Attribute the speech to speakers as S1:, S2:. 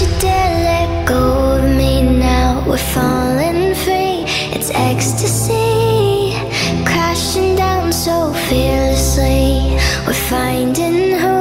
S1: You dare let go of me now. We're falling free. It's ecstasy. Crashing down so fearlessly. We're finding her.